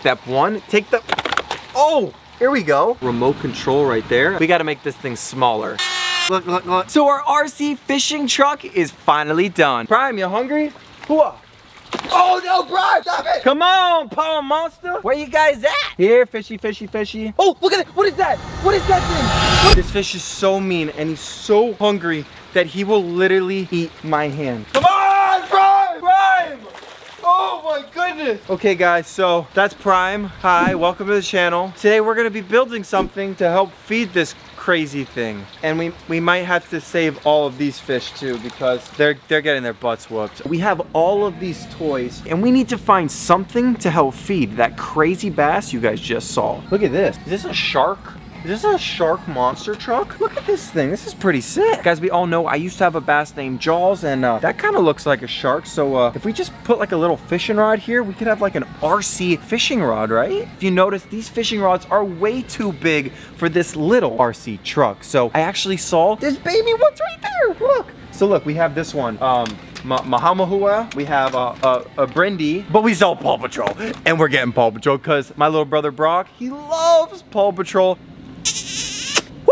Step one, take the, oh, here we go. Remote control right there. We gotta make this thing smaller. Look, look, look. So our RC fishing truck is finally done. Prime, you hungry? Hooah. Oh no, Prime, stop it! Come on, pond Monster. Where you guys at? Here, fishy, fishy, fishy. Oh, look at it. What is that? What is that thing? What? This fish is so mean and he's so hungry that he will literally eat my hand. Come on, my goodness. Okay guys, so that's Prime. Hi, welcome to the channel. Today we're gonna be building something to help feed this crazy thing. And we, we might have to save all of these fish too because they're, they're getting their butts whooped. We have all of these toys and we need to find something to help feed that crazy bass you guys just saw. Look at this. Is this a shark? Is this a shark monster truck? Look at this thing. This is pretty sick. Guys, we all know I used to have a bass named Jaws and uh, that kind of looks like a shark. So uh, if we just put like a little fishing rod here, we could have like an RC fishing rod, right? If you notice, these fishing rods are way too big for this little RC truck. So I actually saw this baby one's right there. Look. So look, we have this one. Um, Ma Mahamahua, we have uh, a, a Brindy, but we sell Paw Patrol, and we're getting Paw Patrol because my little brother Brock, he loves Paw Patrol.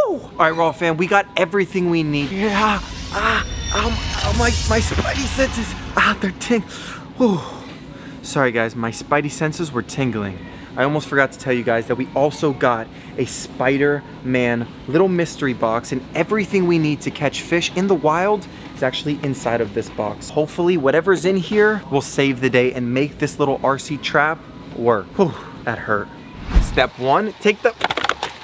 All right, Raw fam, we got everything we need. Yeah, ah, um, oh, my, my spidey senses, ah, they're ting. Whew. Sorry guys, my spidey senses were tingling. I almost forgot to tell you guys that we also got a Spider-Man little mystery box and everything we need to catch fish in the wild is actually inside of this box. Hopefully whatever's in here will save the day and make this little RC trap work. Whew, that hurt. Step one, take the,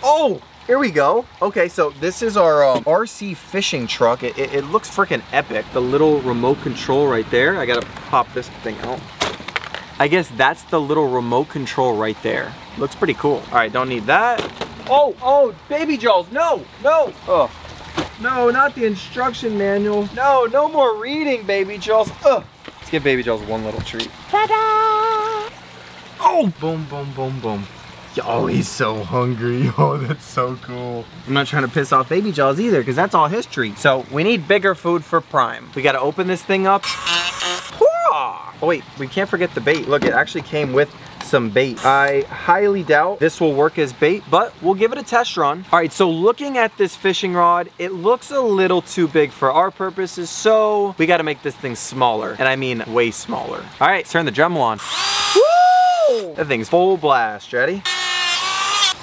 oh! Here we go. Okay, so this is our um, RC fishing truck. It, it, it looks freaking epic. The little remote control right there. I gotta pop this thing out. I guess that's the little remote control right there. Looks pretty cool. All right, don't need that. Oh, oh, baby Jaws, no, no. Oh, no, not the instruction manual. No, no more reading, baby Jaws. Ugh. Let's give baby Jaws one little treat. Ta-da! Oh, boom, boom, boom, boom. Oh, he's so hungry. Oh, that's so cool. I'm not trying to piss off Baby Jaws either because that's all history. So we need bigger food for Prime. We got to open this thing up. Oh wait, we can't forget the bait. Look, it actually came with some bait. I highly doubt this will work as bait, but we'll give it a test run. All right, so looking at this fishing rod, it looks a little too big for our purposes, so we gotta make this thing smaller, and I mean way smaller. All right, turn the Dremel on. Woo! That thing's full blast, ready?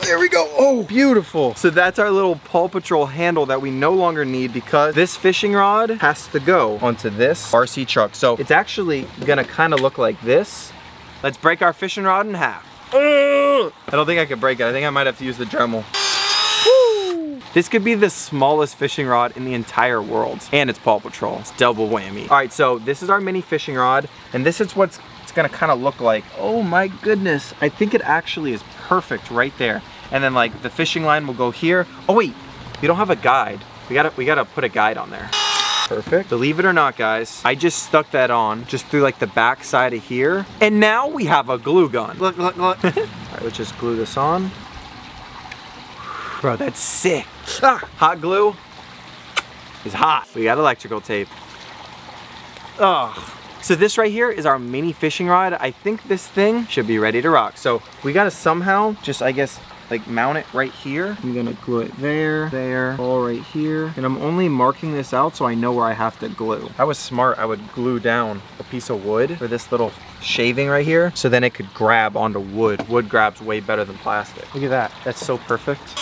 There we go. Oh, beautiful. So that's our little Paw Patrol handle that we no longer need because this fishing rod has to go onto this RC truck. So it's actually gonna kind of look like this. Let's break our fishing rod in half. I don't think I could break it. I think I might have to use the Dremel. This could be the smallest fishing rod in the entire world. And it's Paw Patrol. It's double whammy. All right, so this is our mini fishing rod. And this is what's it's gonna kind of look like. Oh my goodness. I think it actually is perfect right there. And then like the fishing line will go here. Oh wait, you don't have a guide. We gotta, we gotta put a guide on there. Perfect. Believe it or not, guys, I just stuck that on just through like the back side of here. And now we have a glue gun. Look, look, look. All right, let's just glue this on. Bro, that's sick. Ah, hot glue is hot. We got electrical tape. Oh, so this right here is our mini fishing rod. I think this thing should be ready to rock. So we gotta somehow just, I guess, like mount it right here. I'm gonna glue it there, there, all right here. And I'm only marking this out so I know where I have to glue. I was smart, I would glue down a piece of wood for this little shaving right here so then it could grab onto wood. Wood grabs way better than plastic. Look at that, that's so perfect.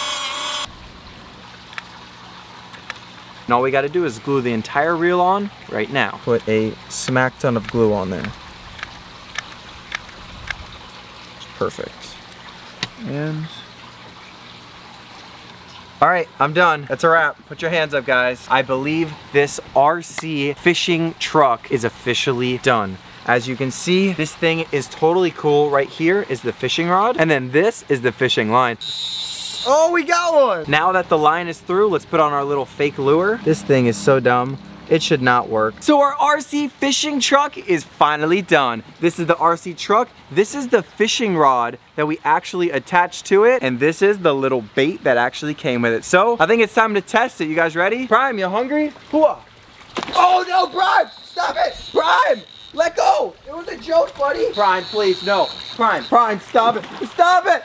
And all we gotta do is glue the entire reel on right now. Put a smack ton of glue on there. Perfect. And all right, I'm done. That's a wrap. Put your hands up, guys. I believe this RC fishing truck is officially done. As you can see, this thing is totally cool. Right here is the fishing rod, and then this is the fishing line. Oh, we got one! Now that the line is through, let's put on our little fake lure. This thing is so dumb. It should not work. So our RC fishing truck is finally done. This is the RC truck. This is the fishing rod that we actually attached to it. And this is the little bait that actually came with it. So I think it's time to test it. You guys ready? Prime, you hungry? Hooah. Oh no, Prime! Stop it! Prime! Let go! It was a joke, buddy! Prime, please, no. Prime, Prime, stop it! Stop it!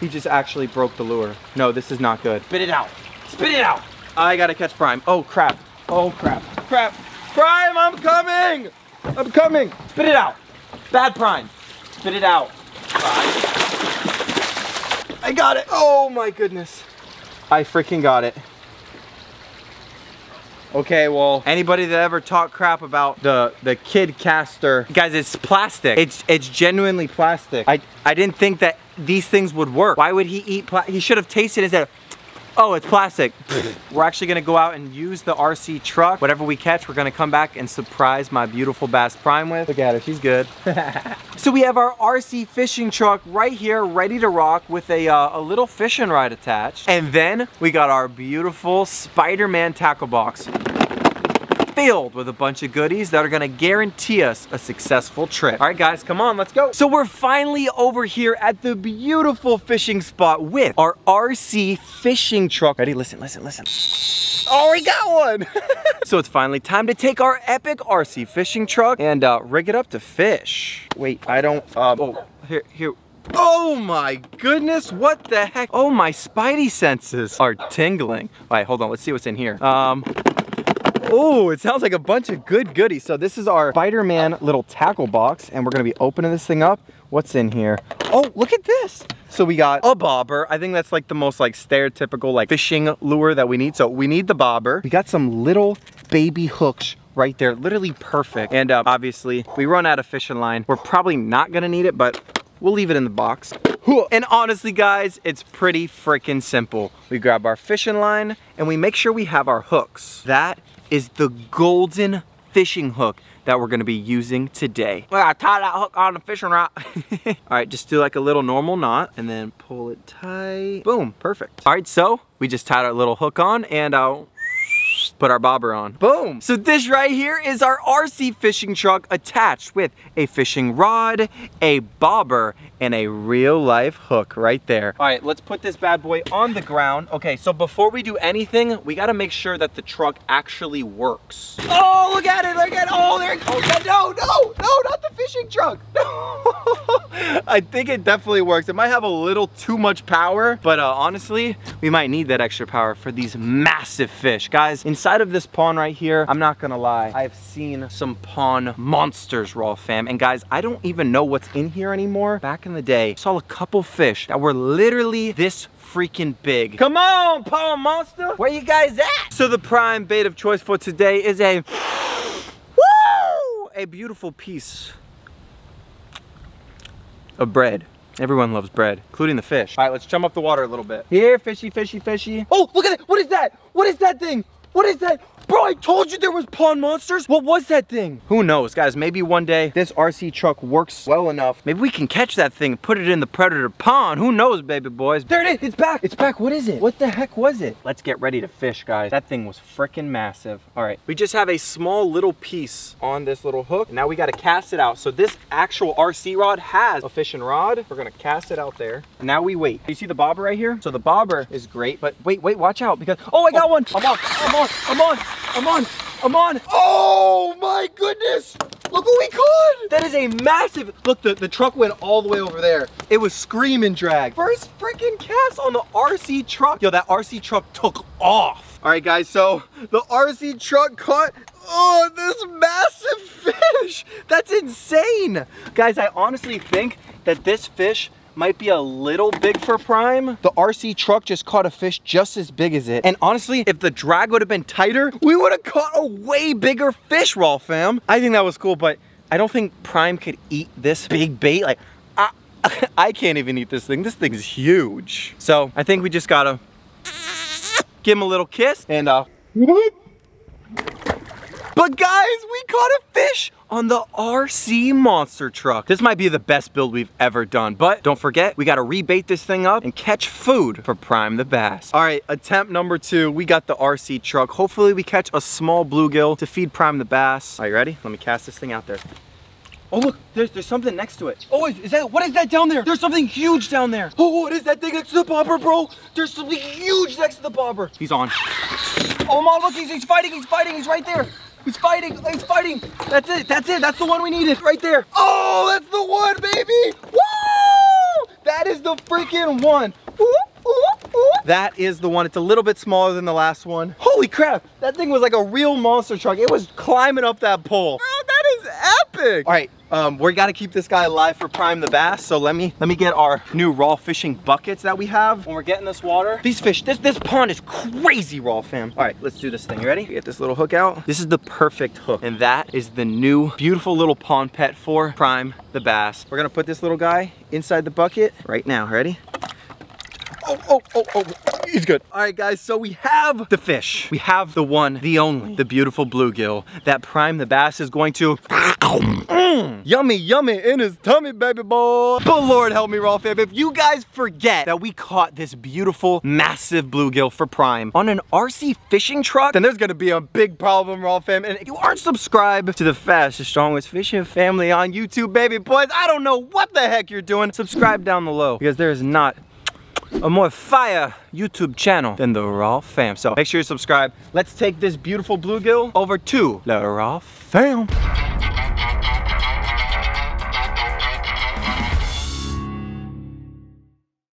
He just actually broke the lure. No, this is not good. Spit it out. Spit it out! I gotta catch Prime. Oh, crap. Oh, crap. Crap. Prime, I'm coming! I'm coming! Spit it out! Bad Prime. Spit it out. Prime. I got it! Oh my goodness. I freaking got it. Okay, well, anybody that ever talked crap about the the kid caster, guys, it's plastic. It's it's genuinely plastic. I I didn't think that these things would work. Why would he eat plastic? He should have tasted it and said, oh, it's plastic. we're actually gonna go out and use the RC truck. Whatever we catch, we're gonna come back and surprise my beautiful Bass Prime with. Look at her, she's good. so we have our RC fishing truck right here, ready to rock with a, uh, a little fishing rod attached. And then we got our beautiful Spider-Man tackle box filled with a bunch of goodies that are gonna guarantee us a successful trip. All right, guys, come on, let's go. So we're finally over here at the beautiful fishing spot with our RC fishing truck. Ready? Listen, listen, listen. Oh, we got one! so it's finally time to take our epic RC fishing truck and uh, rig it up to fish. Wait, I don't, uh, oh, here, here, Oh my goodness, what the heck? Oh, my spidey senses are tingling. All right, hold on, let's see what's in here. Um, Oh, it sounds like a bunch of good goodies. So this is our Spider-Man little tackle box and we're gonna be opening this thing up. What's in here? Oh, look at this. So we got a bobber. I think that's like the most like stereotypical like fishing lure that we need. So we need the bobber. We got some little baby hooks right there, literally perfect. And uh, obviously we run out of fishing line. We're probably not gonna need it, but We'll leave it in the box. And honestly guys, it's pretty freaking simple. We grab our fishing line and we make sure we have our hooks. That is the golden fishing hook that we're gonna be using today. Well, I tie that hook on the fishing rod. All right, just do like a little normal knot and then pull it tight. Boom, perfect. All right, so we just tied our little hook on and I'll put our bobber on. Boom. So this right here is our RC fishing truck attached with a fishing rod, a bobber, and a real life hook right there. All right, let's put this bad boy on the ground. Okay, so before we do anything, we gotta make sure that the truck actually works. Oh, look at it, look at it. Oh, there it goes. No, no, no, not the fishing truck. I think it definitely works. It might have a little too much power, but uh, honestly, we might need that extra power for these massive fish. Guys, inside of this pond right here, I'm not gonna lie, I've seen some pond monsters, Raw fam. And guys, I don't even know what's in here anymore. Back in the day, saw a couple fish that were literally this freaking big. Come on, pond Monster. Where you guys at? So the prime bait of choice for today is a, a beautiful piece of bread. Everyone loves bread, including the fish. All right, let's jump up the water a little bit. Here, fishy, fishy, fishy. Oh, look at it. What is that? What is that thing? What is that? Bro, I told you there was pond monsters. What was that thing? Who knows, guys? Maybe one day this RC truck works well enough. Maybe we can catch that thing, and put it in the predator pond. Who knows, baby boys? There it is. It's back. It's back. What is it? What the heck was it? Let's get ready to fish, guys. That thing was freaking massive. All right. We just have a small little piece on this little hook. Now we got to cast it out. So this actual RC rod has a fishing rod. We're going to cast it out there. Now we wait. You see the bobber right here? So the bobber is great, but wait, wait, watch out because, oh, I got oh, one. I'm on, I'm on, I'm on. I'm on. I'm on. Oh my goodness. Look what we caught. That is a massive, look, the, the truck went all the way over there. It was screaming drag. First freaking cast on the RC truck. Yo, that RC truck took off. All right, guys, so the RC truck caught Oh, this massive fish! That's insane! Guys, I honestly think that this fish might be a little big for prime. The RC truck just caught a fish just as big as it. And honestly, if the drag would have been tighter, we would have caught a way bigger fish, raw fam. I think that was cool, but I don't think prime could eat this big bait. Like, I, I can't even eat this thing. This thing's huge. So I think we just gotta give him a little kiss and uh, but guys, we caught a fish on the RC monster truck. This might be the best build we've ever done, but don't forget, we gotta rebait this thing up and catch food for Prime the Bass. All right, attempt number two, we got the RC truck. Hopefully we catch a small bluegill to feed Prime the Bass. Are you ready? Let me cast this thing out there. Oh look, there's, there's something next to it. Oh, is, is, that, what is that down there? There's something huge down there. Oh, what is that thing next to the bobber, bro? There's something huge next to the bobber. He's on. Oh, my, look, he's, he's fighting, he's fighting, he's right there. He's fighting. He's fighting. That's it. That's it. That's the one we needed right there. Oh, that's the one, baby. Woo! That is the freaking one. That is the one. It's a little bit smaller than the last one. Holy crap. That thing was like a real monster truck. It was climbing up that pole. Bro, that is epic. All right, um, we gotta keep this guy alive for Prime the Bass. So let me let me get our new raw fishing buckets that we have when we're getting this water. These fish, this this pond is crazy raw, fam. All right, let's do this thing. You ready? Get this little hook out. This is the perfect hook, and that is the new beautiful little pond pet for Prime the Bass. We're gonna put this little guy inside the bucket right now. Ready? Oh, oh, oh, oh, he's good. All right, guys, so we have the fish. We have the one, the only, the beautiful bluegill that Prime the Bass is going to mm, yummy, yummy in his tummy, baby boy. But Lord help me, Raw fam, if you guys forget that we caught this beautiful, massive bluegill for Prime on an RC fishing truck, then there's gonna be a big problem, Raw fam. And if you aren't subscribed to the fastest, strongest fishing family on YouTube, baby boys, I don't know what the heck you're doing. Subscribe down below because there is not a more fire YouTube channel than the Raw Fam. So make sure you subscribe. Let's take this beautiful bluegill over to the Raw Fam.